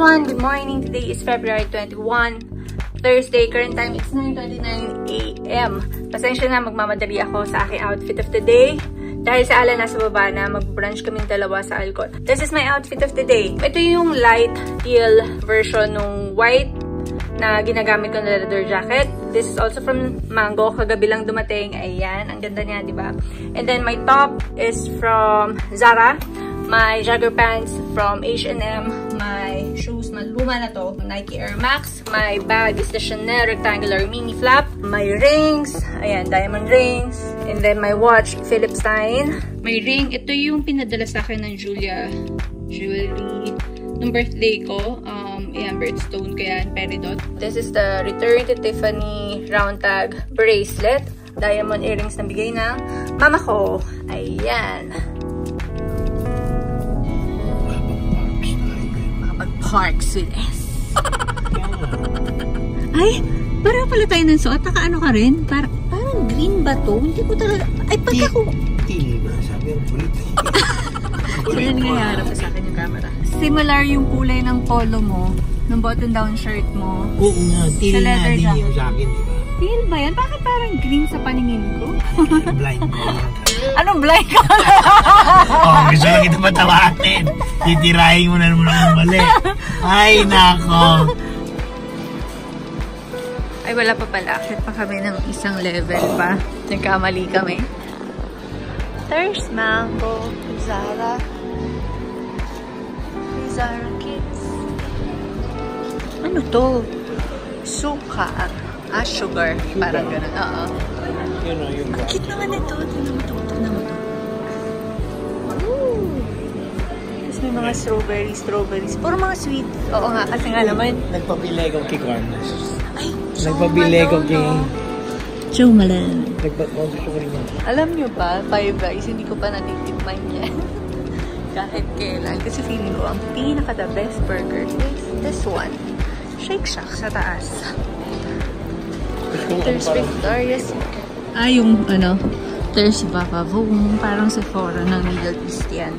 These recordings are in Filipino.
everyone! Good morning! Today is February 21, Thursday. Current time is 9.29 a.m. Pasensya na, magmamadali ako sa aking outfit of the day. Dahil sa ala nasa baba na, mag-brunch kaming dalawa sa Alcor. This is my outfit of the day. Ito yung light teal version ng white na ginagamit ko na leather jacket. This is also from Mango. Kagabi lang dumating. Ayan, ang ganda niya, di ba? And then my top is from Zara my jogger pants from H&M, my shoes, maluma na to, Nike Air Max, my bag is the Chanel rectangular mini flap, my rings, ayan, diamond rings, and then my watch, Philip Stein. My ring, ito yung pinadala sa akin ng Julia Jewelry nung birthday ko. Um, ayan, birthstone ko yan, peridot. This is the Return to Tiffany round tag bracelet. Diamond earrings na bigay ng mama ko. Ayan. Parks with S. Ay, para pala tayo ng suot. Naka ano ka rin? Par parang green ba to? Hindi ko talaga... Ay, pagka ko... Tili ba? Sabi ang kulit. Sino nangyayarap sa akin yung camera? Similar yung kulay ng polo mo, ng button-down shirt mo. Oo nga, tili leather din yung sa akin, di ba? Feel ba yan? Bakit parang green sa paningin ko? Blind ko. Anong blind ka? oh, gusto lang kita matawatin. Titirahin mo na naman akong mali. Ay, nako. Ay, wala pa pala. Akit pa kami ng isang level pa. Nagkamali kami. There's mango. Zara. Zara Kids. Ano to? Suka. Ah, sugar. Parang ganun. Oo. Yun o, yung Ang cute naman ito. Tingnan may mga strawberries, strawberries. Puro mga sweet. Oo nga, kasi nga naman. Nagpabili ko kay Carlos. Ay, Nagpabili ko kay... Ko rin yan. Alam nyo ba, Five Guys, hindi ko pa natitikman yan. Kahit kailan. Kasi feeling ko, ang pinaka the best burger is this one. Shake Shack sa taas. There's Victoria's Ah, yung ano, there's Baba Boom. Parang Sephora ng Middle East yan.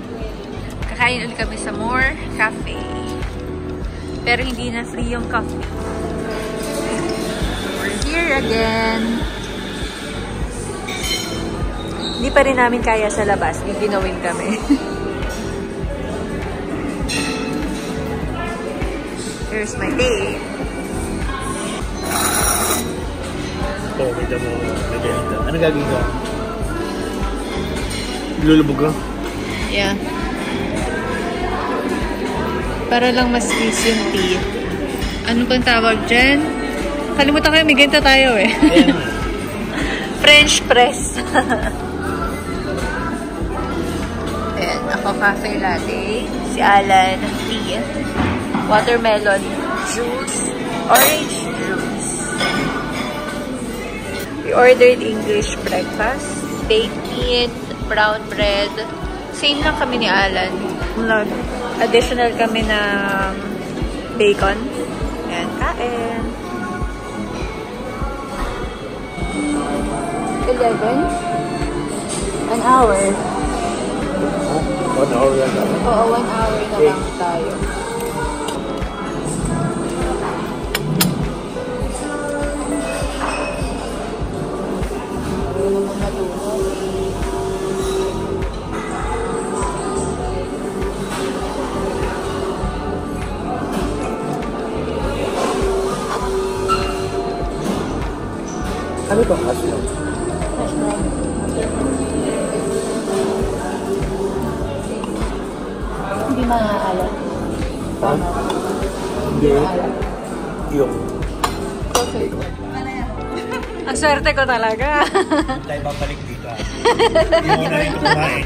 Kakain ulit kami sa More Cafe. Pero hindi na free yung coffee. We're here again. Hindi pa rin namin kaya sa labas. Bibinawin kami. Here's my day. Ito, kita mo. Ano gagawin ko? Lulubog ko? Yeah. Para lang mas squeeze yung teeth. Ano bang tawag dyan? Kalimutan ko yung may ganito tayo eh. French press. Ayan, ako cafe latte. Si Alan, tea. Watermelon juice. Orange juice. We ordered English breakfast. Baked meat, brown bread. Same lang kami ni Alan. Nag additional kami ng bacon. Ayan, kain. 11? An hour. One hour lang. Oo, one hour na lang tayo. Ano ito? Hash brown? Hindi maaalat. Ha? Hindi. Yung. Perfect. Ang swerte ko talaga. Tayo babalik dito. ah. Hindi ko na rin kumain.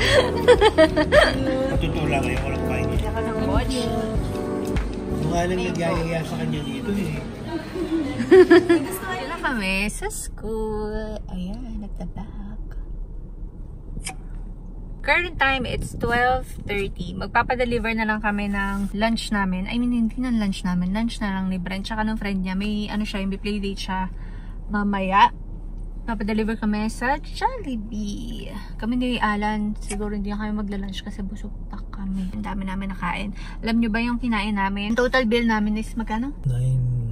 Matutula ngayon ko lang kumain. Ako ng watch. Mukha lang nagyayaya sa kanya dito eh. Kami sa school. Ayan, at the back. Current time, it's 12.30. Magpapadeliver na lang kami ng lunch namin. I mean, hindi ng lunch namin. Lunch na lang ni Brent. Tsaka ng friend niya. May, ano siya, may playdate siya mamaya. Papadeliver kami sa Jollibee. Kami ni Alan, siguro hindi kami magla-lunch kasi busog pa kami. Ang dami namin nakain. Alam nyo ba yung kinain namin? Total bill namin is magkano? 9,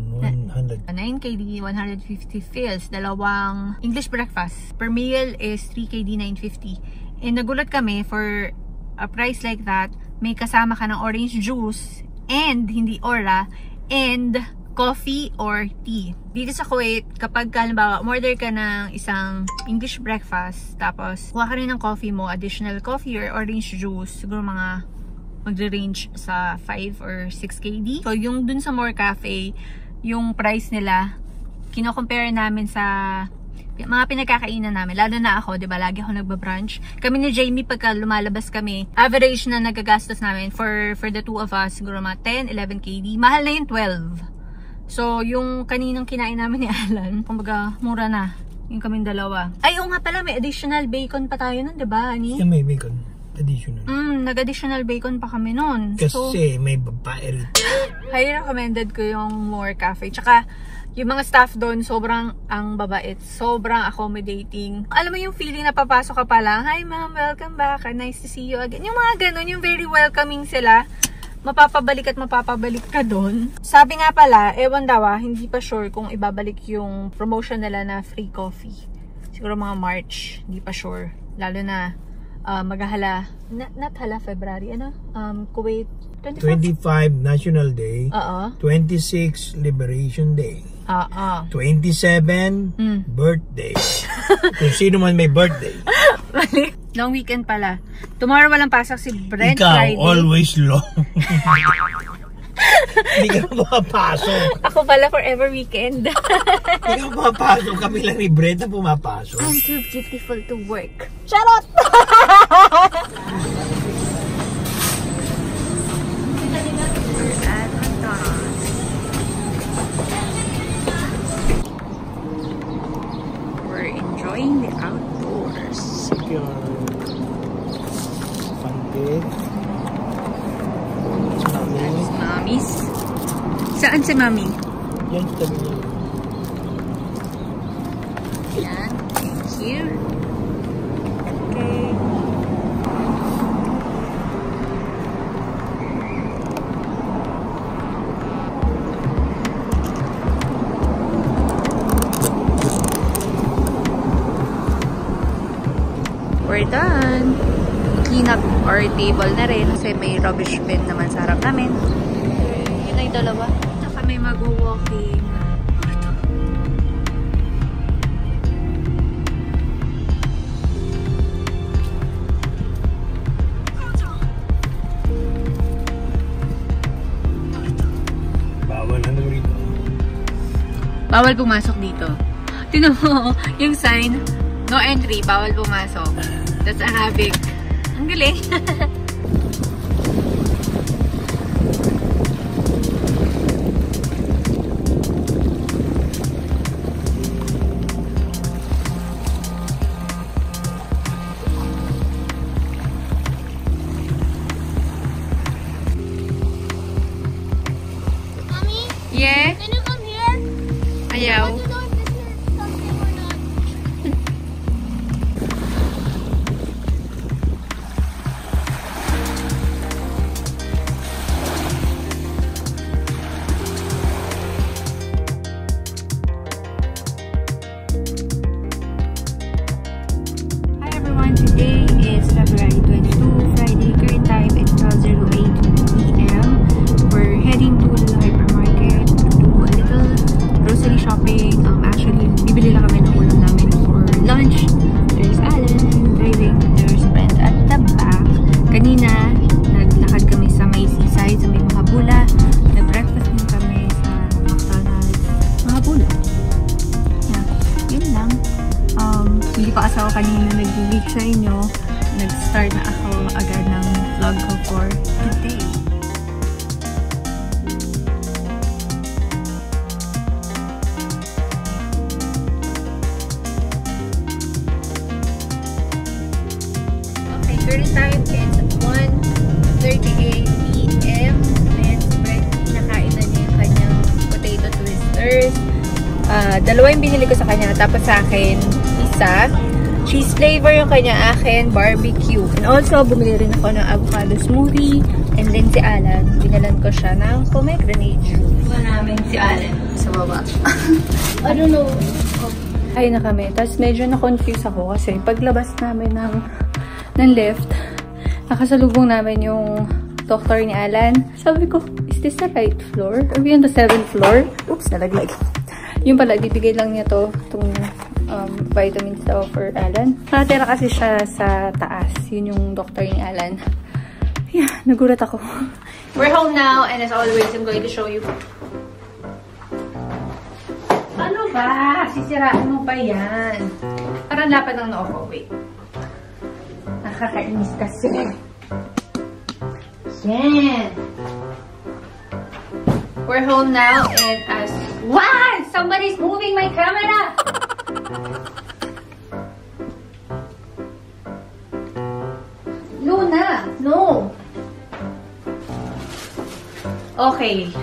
100. 9 KD, 150 fills. Dalawang English breakfast. Per meal is 3 KD, 950. And nagulat kami for a price like that, may kasama ka ng orange juice and hindi aura and coffee or tea. Dito sa Kuwait, kapag halimbawa, order ka ng isang English breakfast, tapos kuha ka rin ng coffee mo, additional coffee or orange juice, siguro mga magre-range sa 5 or 6 KD. So, yung dun sa More Cafe, yung price nila, kino-compare namin sa mga pinagkakainan namin. Lalo na ako, di ba? Lagi ako nagba-brunch. Kami ni Jamie, pagka lumalabas kami, average na nagagastos namin for for the two of us, siguro mga 10, 11 KD. Mahal na yung 12. So, yung kaninang kinain namin ni Alan, kumbaga, mura na. Yung kaming dalawa. Ay, oo nga pala, may additional bacon pa tayo nun, di ba, Ani? Yan may bacon. Additional. Mm, nag-additional bacon pa kami nun. Kasi so, may babae rin. highly recommended ko yung More Cafe. Tsaka, yung mga staff doon, sobrang ang babait. Sobrang accommodating. Alam mo yung feeling na papasok ka pa lang, Hi ma'am, welcome back. Nice to see you again. Yung mga ganun, yung very welcoming sila. Mapapabalik at mapapabalik ka doon. Sabi nga pala, ewan daw ah, hindi pa sure kung ibabalik yung promotion nila na free coffee. Siguro mga March, hindi pa sure. Lalo na uh, maghahala, not, not hala February, ano? Um, Kuwait, 25? 25 National Day. Oo. 26 Liberation Day. Oo. 27 Mm. birthday. Kung sino man may birthday. Long weekend pala. Tomorrow walang pasok si Brent Ikaw, Friday. always long. Hindi ka pumapasok. Ako pala forever weekend. Hindi ka pumapasok. Kami lang ni Brent na pumapasok. I'm too beautiful to work. Charot! We're done. Clean up our table na rin kasi may rubbish bin naman sa harap namin. Yun ay dalawa. Saka may mag-walking. Bawal ano. Bawal pumasok dito. Tinan mo, yung sign, no entry, bawal pumasok. That's a havoc. Ang galing. ako kanina nag-week sa inyo. Nag-start na ako agad ng vlog ko for today. Okay, current time is 1.38 p.m. And Brent, nakain na niya yung potato twisters. Ah, dalawa yung binili ko sa kanya. Tapos sa akin, isa. Cheese flavor yung kanya akin, barbecue. And also, bumili rin ako ng avocado smoothie. And then si Alan, binalan ko siya ng pomegranate juice. Iba namin si Alan sa baba. I don't know. Ay na kami. Tapos medyo na-confuse ako kasi paglabas namin ng, ng lift, nakasalubong namin yung doctor ni Alan. Sabi ko, is this the right floor? Are we on the seventh floor? Oops, nalaglag. Yung pala, bibigay lang niya to, itong um, vitamins daw for Alan. Nakatira kasi siya sa taas. Yun yung doctor ni Alan. Yeah, nagulat ako. We're home now and as always, I'm going to show you ano ba? Sisiraan mo pa yan. Parang lapad ng noo ko. Wait. Nakakainis kasi. Yan. We're home now and as... What? Somebody's moving my camera! Luna! No! Okay.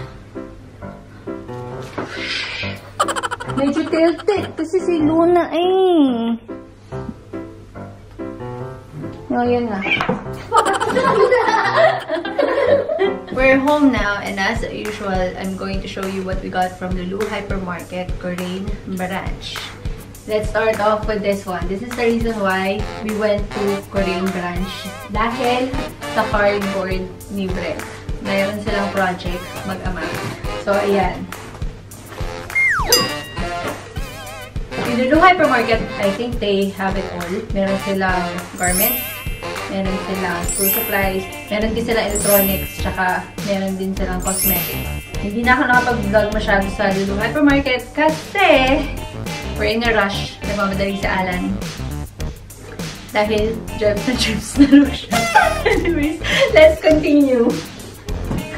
Medyo tilted kasi si Luna eh. Yan na. We're home now and as usual, I'm going to show you what we got from Lulu Hypermarket, Corain Branch. Let's start off with this one. This is the reason why we went to Corain Branch. Dahil sa cardboard ni Brett. Mayroon silang project mag-ama. So, ayan. Yung Lulu Hypermarket, I think they have it all. Meron silang garments, meron silang school supplies, meron din silang electronics, tsaka meron din silang cosmetics. Hindi na ako nakapag-vlog masyado sa Lulu Hypermarket kasi we're in a rush. Nagmamadali si Alan. Dahil jobs na jobs na rush. Anyways, let's continue.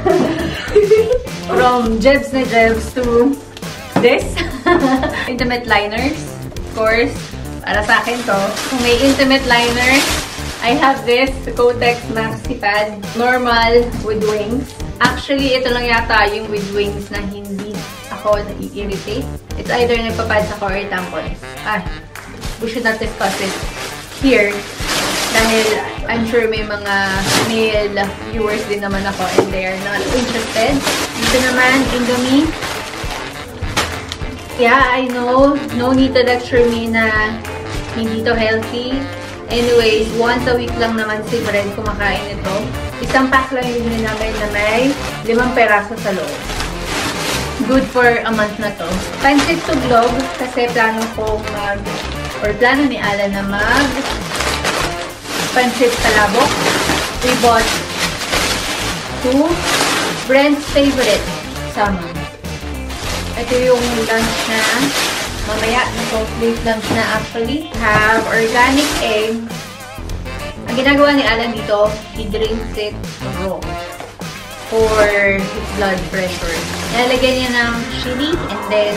From jebs na jebs to this. intimate liners. Of course, para sa akin to. Kung may intimate liner, I have this Kotex Maxi Pad. Normal with wings. Actually, ito lang yata yung with wings na hindi ako nai-irritate. It's either nagpapads ako or tampons. Ah, we should not discuss it here. Dahil I'm sure may mga male viewers din naman ako and they are not interested. Dito naman, Indomie. Yeah, I know. No need to lecture me na hindi to healthy. Anyways, once a week lang naman si Brent kumakain ito. Isang pack lang yung namin na may limang peraso sa loob. Good for a month na to. Pancit to vlog kasi plano ko mag or plano ni Alan na mag pancit palabok. We bought two Brent's favorite salmon. Ito yung lunch na mamaya complete lunch na actually. Have organic egg. Ang ginagawa ni Alan dito, he drinks it raw for blood pressure. Nalagyan niya ng chili and then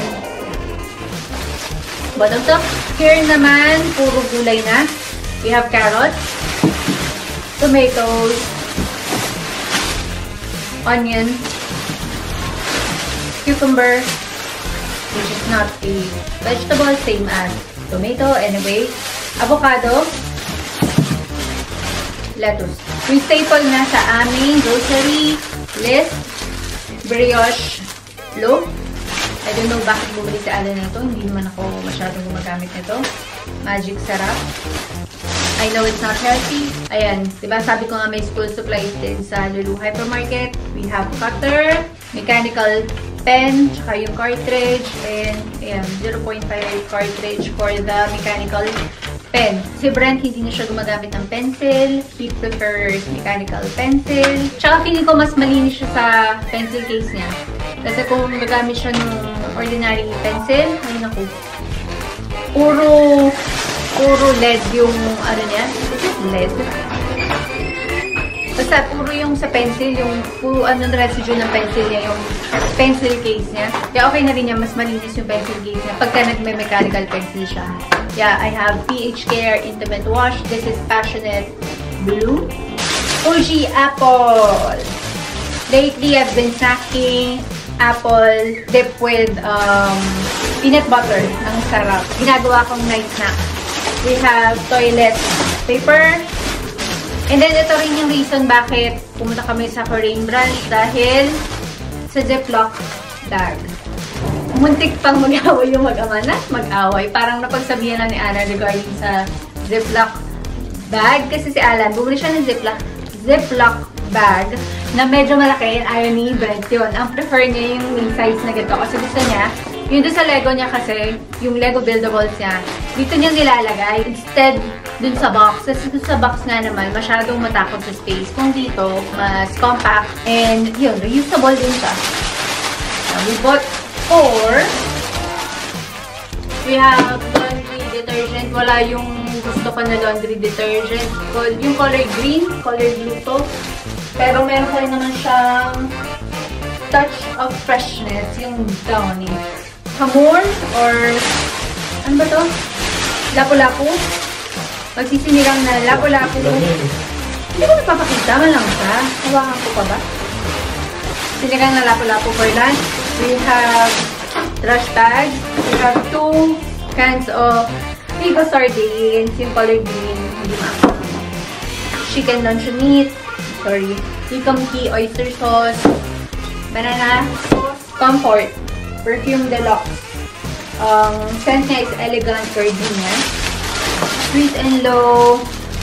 bottom top. Here naman, puro gulay na. We have carrots, tomatoes, onion, cucumber, which is not a vegetable, same as tomato anyway, avocado, lettuce. Yung staple na sa aming grocery list, brioche loaf. I don't know bakit bumili si Alan nito. Hindi naman ako masyadong gumagamit nito. Magic sarap. I know it's not healthy. Ayan, diba sabi ko nga may school supplies din sa Lulu Hypermarket. We have cutter, mechanical pen, tsaka yung cartridge, and ayan, 0.5 cartridge for the mechanical pen. Si Brent, hindi na siya gumagamit ng pencil. He prefers mechanical pencil. Tsaka feeling ko mas malinis siya sa pencil case niya. Kasi kung gagamit siya ng ordinary pencil, ay naku, puro, puro LED yung, ano niya, is it LED? Basta puro yung sa pencil, yung puro ano residue ng pencil niya, yung pencil case niya. Kaya okay na rin niya, mas malinis yung pencil case niya pagka nagme-mechanical pencil siya. Yeah, I have PH Care Intimate Wash. This is Passionate Blue. Fuji Apple. Lately, I've been snacking apple dip with um, peanut butter. Ang sarap. Ginagawa kong night snack. We have toilet paper. And then, ito rin yung reason bakit pumunta kami sa Korean branch dahil sa Ziploc bag. Muntik pang mag-away yung mag-ama na mag-away. Parang napagsabihan na ni Anna regarding sa Ziploc bag. Kasi si Alan, bumili siya ng Ziploc, Ziploc bag na medyo malaki. Ayaw ni Brent yun. Ang prefer niya yung mini size na ganito. Kasi gusto niya, yung doon sa Lego niya kasi, yung Lego buildables niya, dito niya nilalagay. Instead, dun sa box. Kasi dun sa box nga naman, masyadong matakot sa space. Kung dito, mas compact. And yun, reusable din siya. Now, we bought four. We have laundry detergent. Wala yung gusto ko na laundry detergent. Yung color green, color blue to. Pero meron pa rin naman siyang touch of freshness, yung downy. Hamor or ano ba to? Lapu-lapu? Magsisinigang na lapu-lapu. Hindi ko napapakita, man lang siya. Hawakan ko pa ba? Sinigang na lapu-lapu for lunch. We have trash bag. We have two cans of Vigo sardines, yung color green. Chicken luncheon meat. Sorry. Hikam key oyster sauce. Banana sauce. Comfort. Perfume deluxe. Um, scent is elegant gardenia. Sweet and low.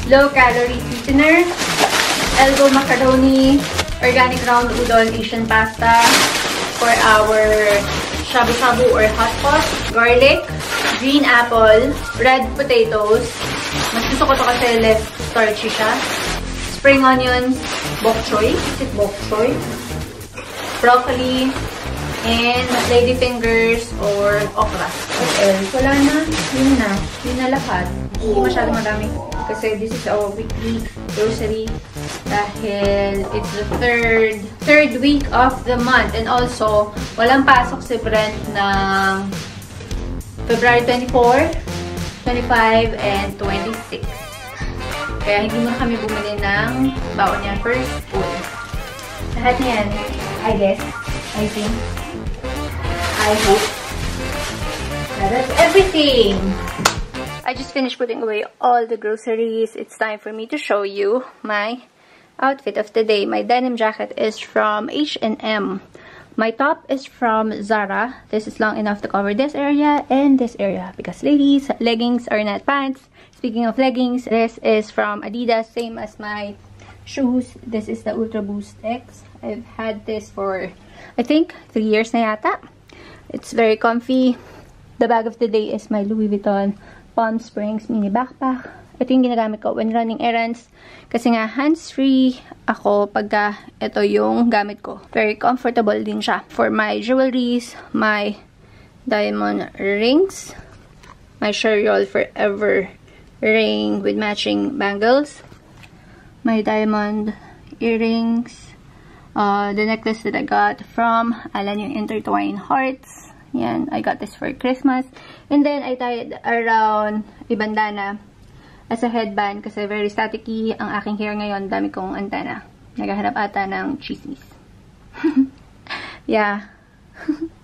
Low calorie sweetener. Elbow macaroni. Organic round udon Asian pasta. For our shabu-shabu or hot pot. Garlic. Green apple. Red potatoes. Mas gusto ko to kasi less starchy siya. Spring onions. Bok choy. Is it bok choy? Broccoli. And lady fingers or okra. What? Wala na. Yun na. Yun na lahat. Hindi masyadong marami. Kasi this is our weekly grocery. Dahil it's the third third week of the month. And also, walang pasok si Brent ng February 24, 25, and 26. Kaya hindi mo kami bumili ng baon niya for school. Lahat niyan, I guess, I think, I hope. That's everything. I just finished putting away all the groceries. It's time for me to show you my outfit of the day. My denim jacket is from H&M. My top is from Zara. This is long enough to cover this area and this area. Because ladies, leggings are not pants. Speaking of leggings, this is from Adidas. Same as my shoes. This is the Ultra Boost X. I've had this for, I think, three years na yata. It's very comfy. The bag of the day is my Louis Vuitton Palm Springs mini backpack. Ito yung ginagamit ko when running errands. Kasi nga, hands-free ako pagka ito yung gamit ko. Very comfortable din siya. For my jewelries, my diamond rings, my Sherriol Forever ring with matching bangles, my diamond earrings, uh, the necklace that I got from Alan yung Intertwined Hearts. Yan, I got this for Christmas. And then, I tied around a bandana as a headband kasi very staticky ang aking hair ngayon. Dami kong antena. Naghahanap ata ng chismis. yeah.